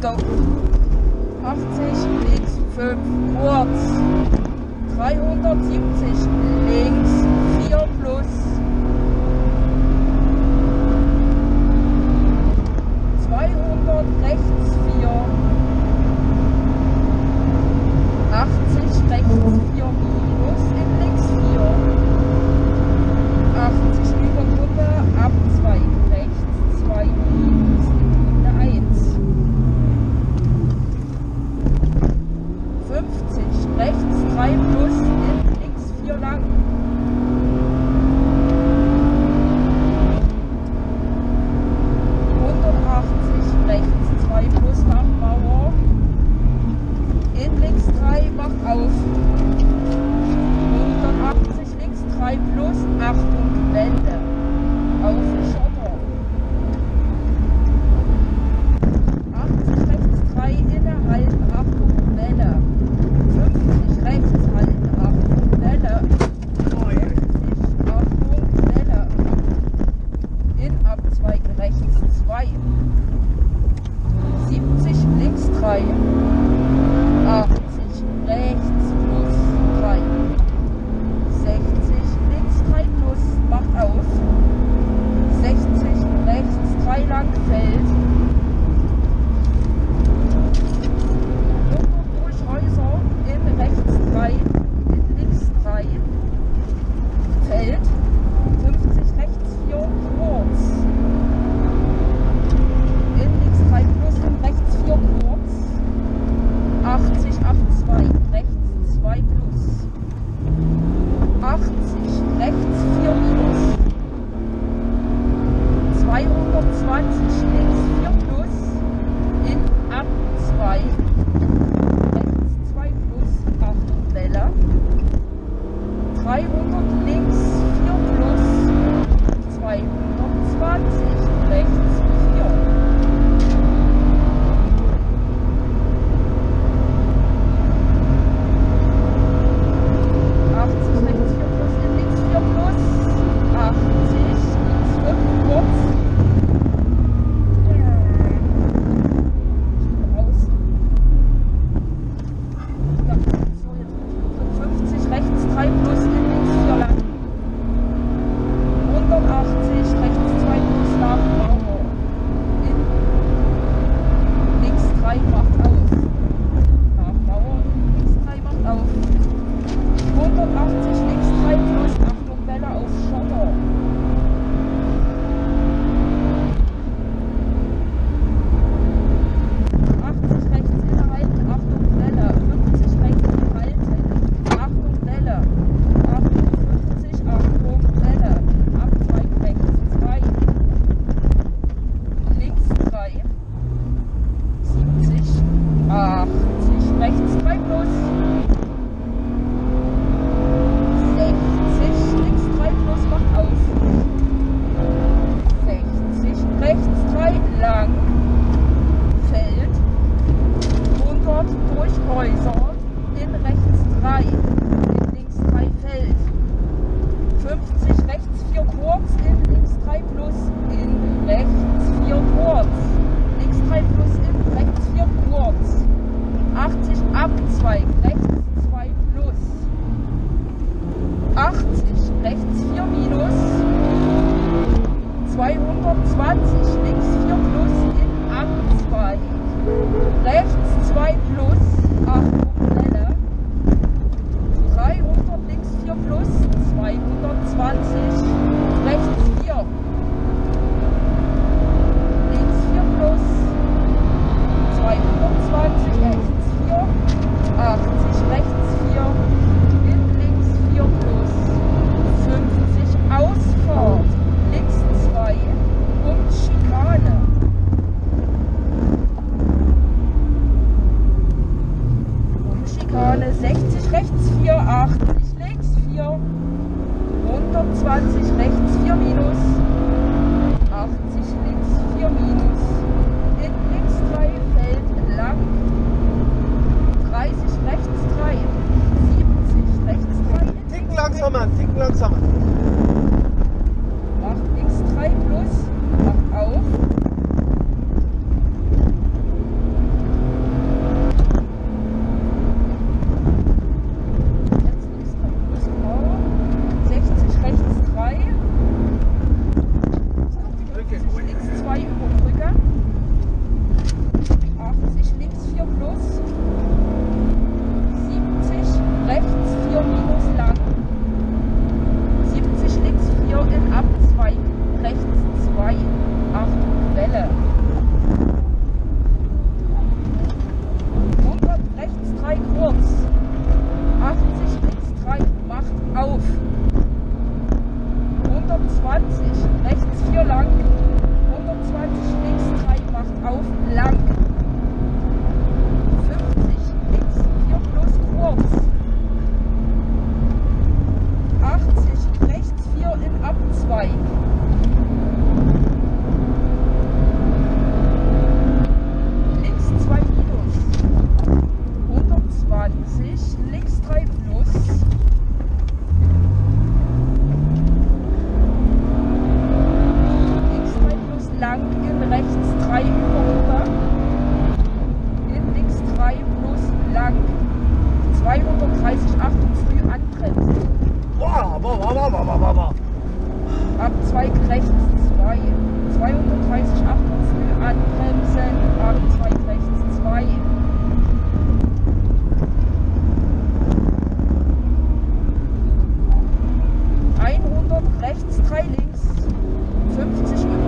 Go. 80 links 5 kurz. 370 links 4 plus. wife. 2, 70 links 3, 300 links. rechtsfrei lang fällt und dort durch Häuser in rechts 3, in links 3 fällt. 50 rechts 4 kurz, in links 3 plus. 80 links 4, 120 rechts 4 minus, 80 rechts, drei links, 50 Euro.